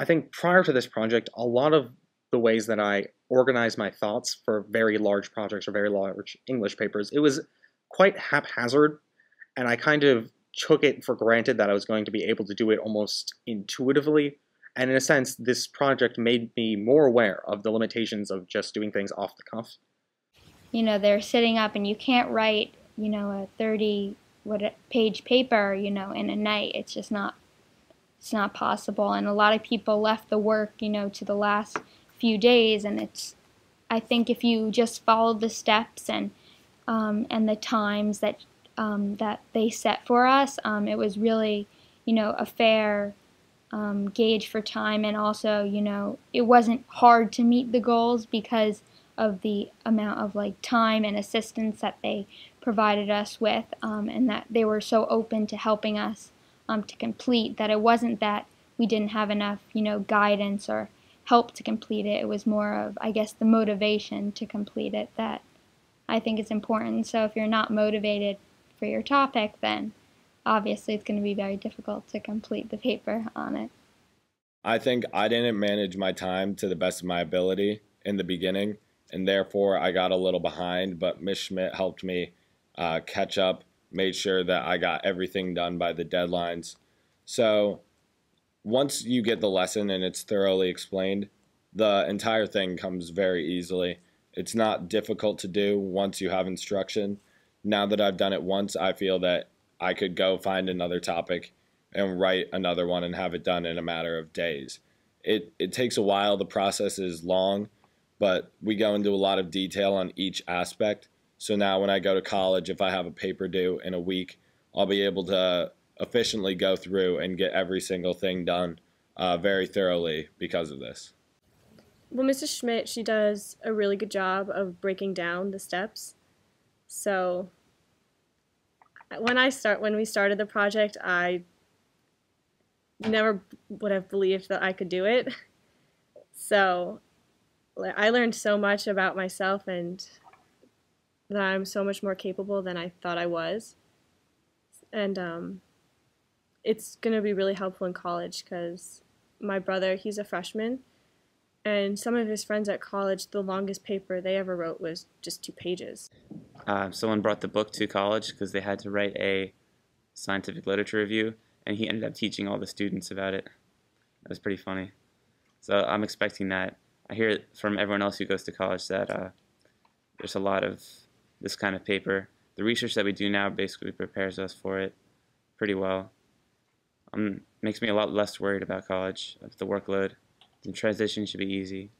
I think prior to this project, a lot of the ways that I organize my thoughts for very large projects or very large English papers, it was quite haphazard, and I kind of took it for granted that I was going to be able to do it almost intuitively. And in a sense, this project made me more aware of the limitations of just doing things off the cuff. You know, they're sitting up and you can't write, you know, a 30 what page paper, you know, in a night. It's just not it's not possible. And a lot of people left the work, you know, to the last few days and it's I think if you just followed the steps and um, and the times that um, that they set for us. Um, it was really, you know, a fair um, gauge for time, and also, you know, it wasn't hard to meet the goals because of the amount of like time and assistance that they provided us with, um, and that they were so open to helping us um, to complete that it wasn't that we didn't have enough, you know, guidance or help to complete it. It was more of, I guess, the motivation to complete it that I think is important. So if you're not motivated for your topic, then obviously it's going to be very difficult to complete the paper on it. I think I didn't manage my time to the best of my ability in the beginning, and therefore I got a little behind. But Miss Schmidt helped me uh, catch up, made sure that I got everything done by the deadlines. So once you get the lesson and it's thoroughly explained, the entire thing comes very easily. It's not difficult to do once you have instruction now that I've done it once, I feel that I could go find another topic and write another one and have it done in a matter of days. It it takes a while. The process is long, but we go into a lot of detail on each aspect. So now when I go to college, if I have a paper due in a week, I'll be able to efficiently go through and get every single thing done uh, very thoroughly because of this. Well, Mrs. Schmidt, she does a really good job of breaking down the steps so when I start when we started the project, I never would have believed that I could do it. So I learned so much about myself and that I'm so much more capable than I thought I was. And um, it's going to be really helpful in college because my brother, he's a freshman, and some of his friends at college, the longest paper they ever wrote was just two pages. Uh, someone brought the book to college because they had to write a scientific literature review, and he ended up teaching all the students about it. It was pretty funny. So I'm expecting that. I hear from everyone else who goes to college that uh, there's a lot of this kind of paper. The research that we do now basically prepares us for it pretty well. Um, makes me a lot less worried about college, the workload. The transition should be easy.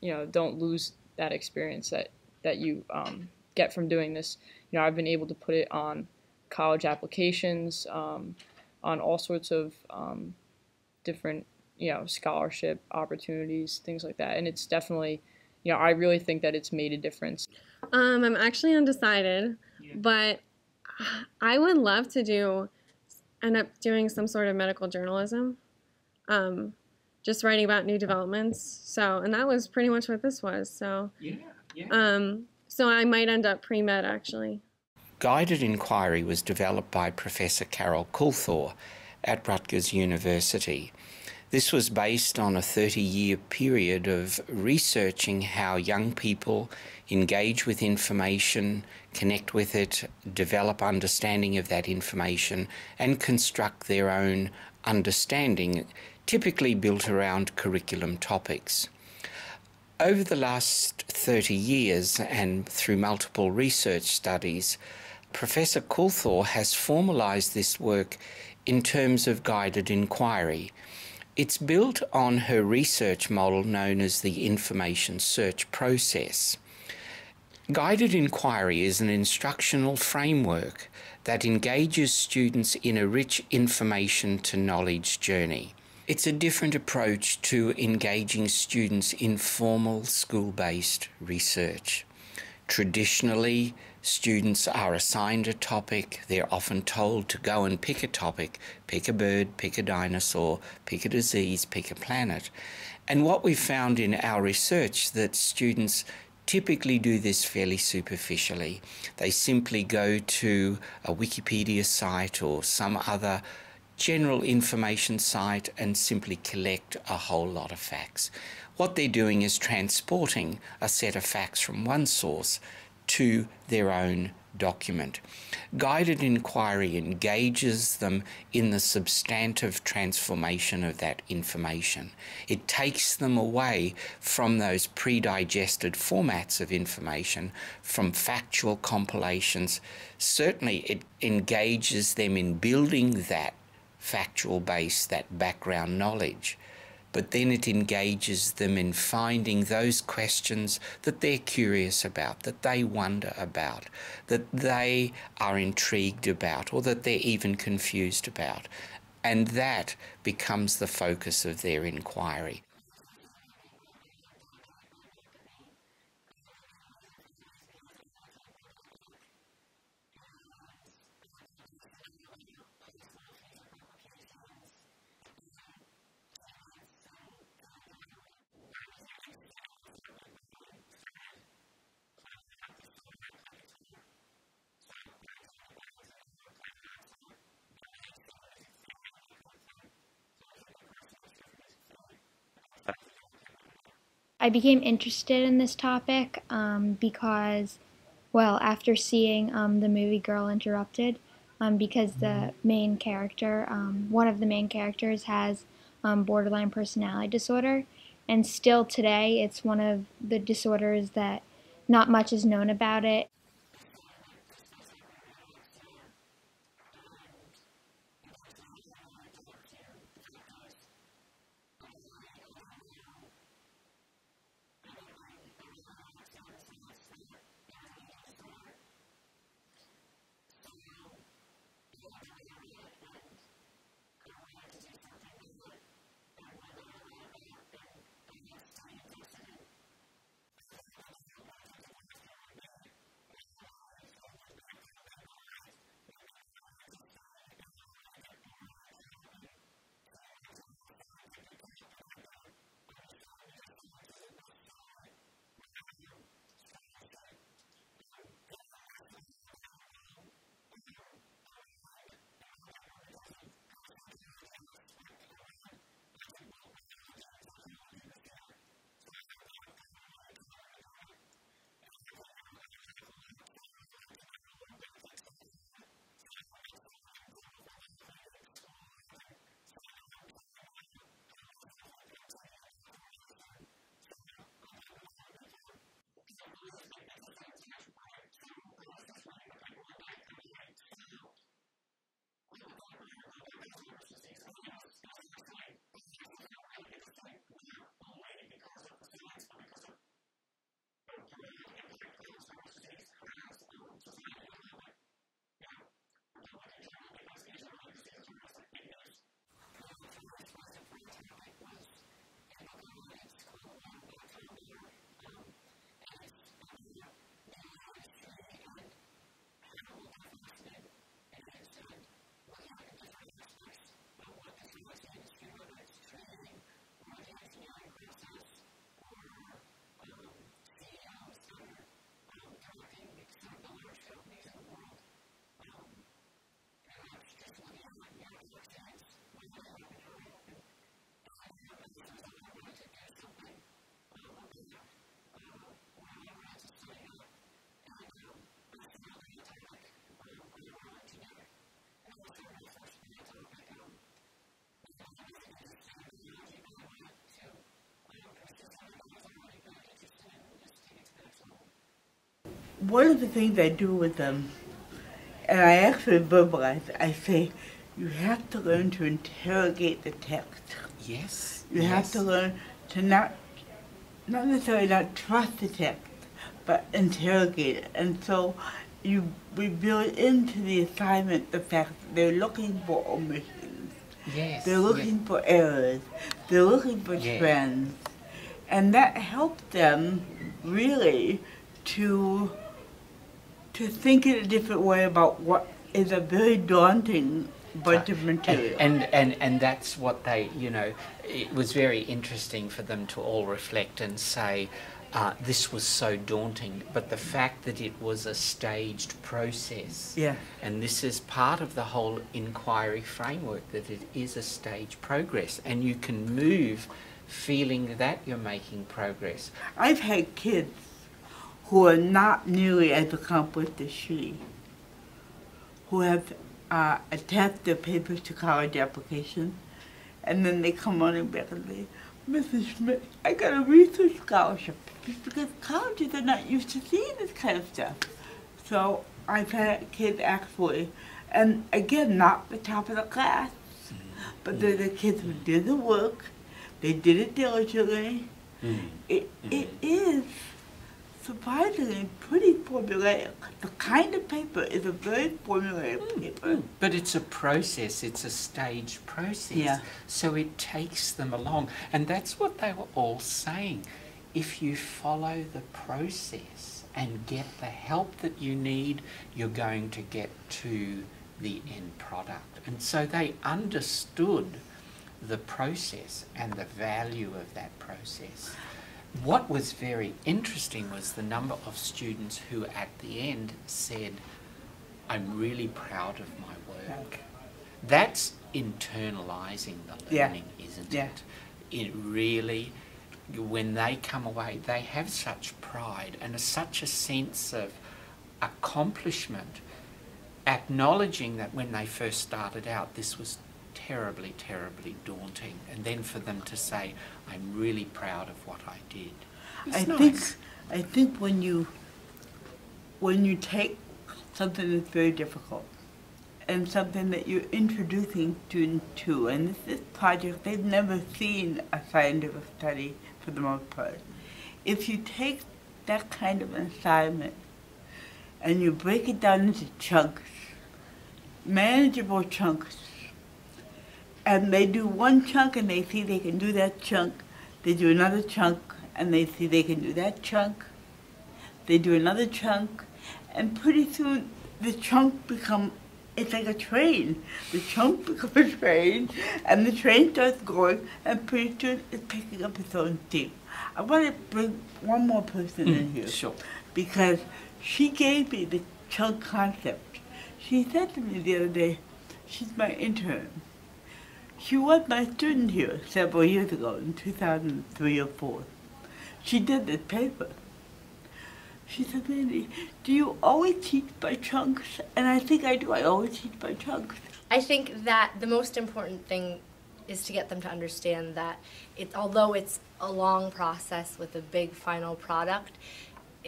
You know, don't lose that experience that that you um, get from doing this. You know, I've been able to put it on college applications, um, on all sorts of um, different, you know, scholarship opportunities, things like that. And it's definitely, you know, I really think that it's made a difference. Um, I'm actually undecided, yeah. but I would love to do end up doing some sort of medical journalism. Um, just writing about new developments. So, and that was pretty much what this was. So, yeah, yeah. Um, so I might end up pre med actually. Guided inquiry was developed by Professor Carol Kuhlthau at Rutgers University. This was based on a 30 year period of researching how young people engage with information, connect with it, develop understanding of that information, and construct their own understanding, typically built around curriculum topics. Over the last 30 years and through multiple research studies, Professor Kuhlthau has formalised this work in terms of guided inquiry. It's built on her research model known as the information search process. Guided inquiry is an instructional framework that engages students in a rich information to knowledge journey. It's a different approach to engaging students in formal school based research. Traditionally, students are assigned a topic, they're often told to go and pick a topic pick a bird, pick a dinosaur, pick a disease, pick a planet. And what we found in our research that students typically do this fairly superficially. They simply go to a Wikipedia site or some other general information site and simply collect a whole lot of facts. What they're doing is transporting a set of facts from one source to their own document. Guided inquiry engages them in the substantive transformation of that information. It takes them away from those pre-digested formats of information, from factual compilations. Certainly it engages them in building that factual base, that background knowledge but then it engages them in finding those questions that they're curious about, that they wonder about, that they are intrigued about, or that they're even confused about. And that becomes the focus of their inquiry. I became interested in this topic um, because, well, after seeing um, the movie Girl Interrupted, um, because the main character, um, one of the main characters, has um, borderline personality disorder, and still today it's one of the disorders that not much is known about it. One of the things I do with them, and I actually verbalize it, I say, you have to learn to interrogate the text. Yes. You yes. have to learn to not, not necessarily not trust the text, but interrogate it. And so you we build into the assignment the fact that they're looking for omissions. Yes. They're looking yes. for errors. They're looking for Yeah. trends. And that helps them really to to think in a different way about what is a very daunting bunch of material. And, and, and, and that's what they, you know, it was very interesting for them to all reflect and say, uh, this was so daunting, but the fact that it was a staged process. Yeah. And this is part of the whole inquiry framework that it is a staged progress, and you can move feeling that you're making progress. I've had kids who are not nearly as accomplished as she, who have uh, attached their papers to college applications, and then they come on and back and say, Mrs. Schmidt, I got a research scholarship just because colleges are not used to seeing this kind of stuff. So I've had kids actually, and again, not the top of the class, but they're the kids who did the work, they did it diligently. It, it is surprisingly pretty formulaic. The kind of paper is a very formulaic hmm, paper. Hmm. But it's a process, it's a staged process. Yeah. So it takes them along. And that's what they were all saying. If you follow the process and get the help that you need, you're going to get to the end product. And so they understood the process and the value of that process. What was very interesting was the number of students who at the end said, I'm really proud of my work. That's internalizing the Yeah. learning, isn't Yeah. it? It really, when they come away, they have such pride and such a sense of accomplishment, acknowledging that when they first started out, this was terribly, terribly daunting. And then for them to say, I'm really proud of what I did. I nice. think I think when you when you take something that's very difficult and something that you're introducing students to, and this, this project they've never seen a scientific study for the most part. If you take that kind of assignment and you break it down into chunks, manageable chunks, and they do one chunk and they see they can do that chunk, they do another chunk and they see they can do that chunk, they do another chunk, and pretty soon the chunk become it's like a train. The chunk becomes a train, and the train starts going, and pretty soon it's picking up its own steam. I want to bring one more person in mm, here Sure. because she gave me the chunk concept. She said to me the other day, she's my intern. She was my student here several years ago, in 2003 or 4. She did this paper. She said, Mandy, do you always teach by chunks? And I think I do. I always teach by chunks. I think that the most important thing is to get them to understand that it, although it's a long process with a big final product,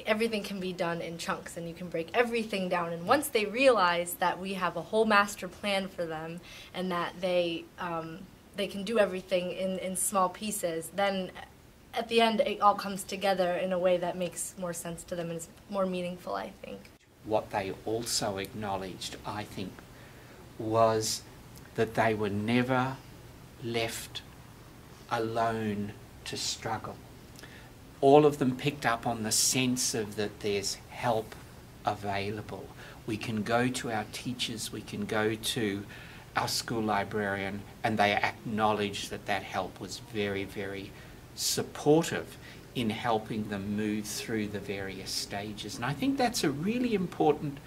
everything can be done in chunks and you can break everything down. And once they realize that we have a whole master plan for them and that they, um, they can do everything in, in small pieces, then at the end it all comes together in a way that makes more sense to them and is more meaningful, I think. What they also acknowledged, I think, was that they were never left alone to struggle. All of them picked up on the sense of that there's help available. We can go to our teachers, we can go to our school librarian, and they acknowledged that that help was very, very supportive in helping them move through the various stages. And I think that's a really important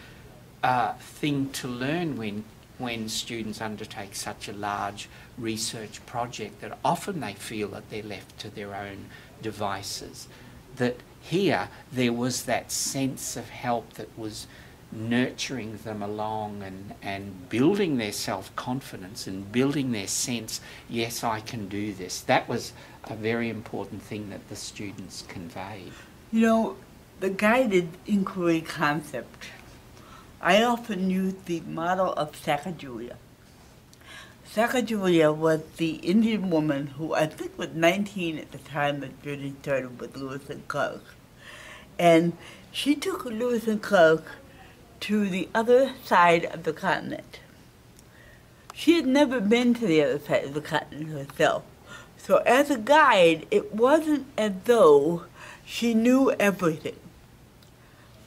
uh, thing to learn when when students undertake such a large research project that often they feel that they're left to their own devices. That here there was that sense of help that was nurturing them along and, and building their self-confidence and building their sense, yes, I can do this. That was a very important thing that the students conveyed. You know, the guided inquiry concept, I often use the model of Sacagawea. Sacagawea was the Indian woman who I think was 19 at the time the journey started with Lewis and Clark. And she took Lewis and Clark to the other side of the continent. She had never been to the other side of the continent herself. So as a guide, it wasn't as though she knew everything.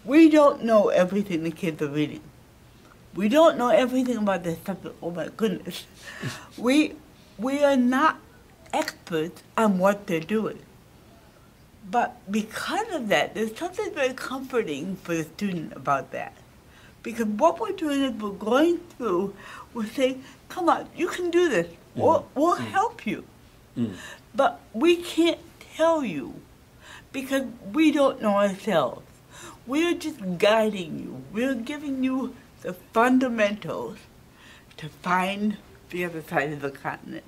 We don't know everything the kids are reading. We don't know everything about this stuff. Oh my goodness. we, we are not experts on what they're doing. But because of that, there's something very comforting for the student about that. Because what we're doing is we're going through, we're saying, come on, you can do this. Mm. We'll, we'll mm. help you. Mm. But we can't tell you because we don't know ourselves. We're just guiding you. We're giving you the fundamentals to find the other side of the continent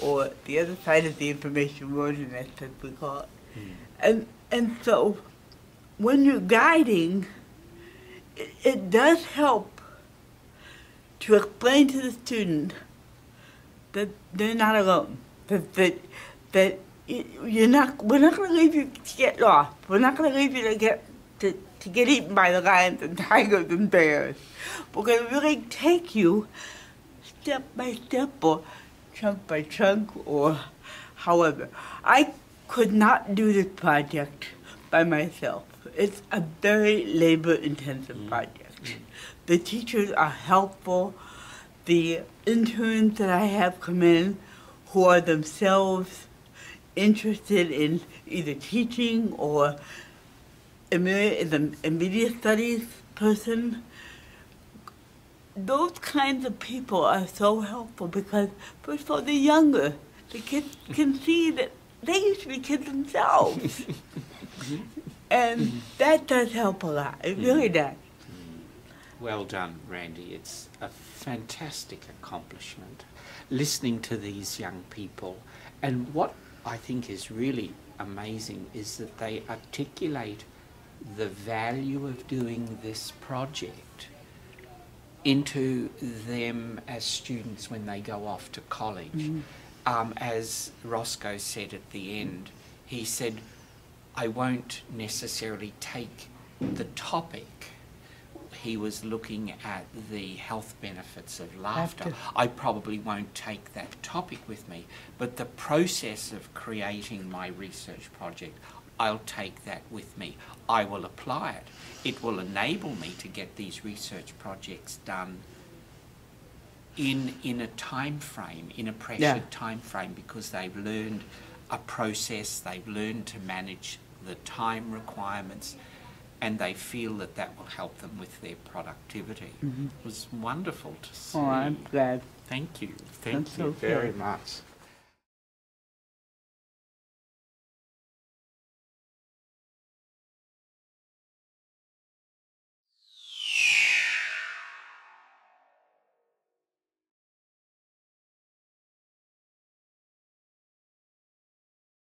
or the other side of the information wilderness, as we call it. Hmm. And, and so when you're guiding, it, it does help to explain to the student that they're not alone. That that that you're not. We're not going to leave you to get lost. We're not going to leave you to get to, to get eaten by the lions and tigers and bears. We're going to really take you step by step or chunk by chunk or however. I could not do this project by myself. It's a very labor intensive mm-hmm. project. The teachers are helpful. The interns that I have come in who are themselves interested in either teaching or Amelia is a, a media studies person. Those kinds of people are so helpful because, first of all, they're younger. The kids can see that they used to be kids themselves. and that does help a lot. It really mm. does. Mm. Well done, Randi. It's a fantastic accomplishment. Listening to these young people, and what I think is really amazing is that they articulate the value of doing this project into them as students when they go off to college. Um, as Roscoe said at the end, he said, I won't necessarily take the topic. He was looking at the health benefits of. Laughter. I probably won't take that topic with me, but the process of creating my research project, I'll take that with me. I will apply it. It will enable me to get these research projects done in in a time frame, in a pressured Yeah. time frame, because they've learned a process, they've learned to manage the time requirements, and they feel that that will help them with their productivity. Mm-hmm. It was wonderful to see. Oh, I'm glad. Thank you. Thank That's you okay. very much.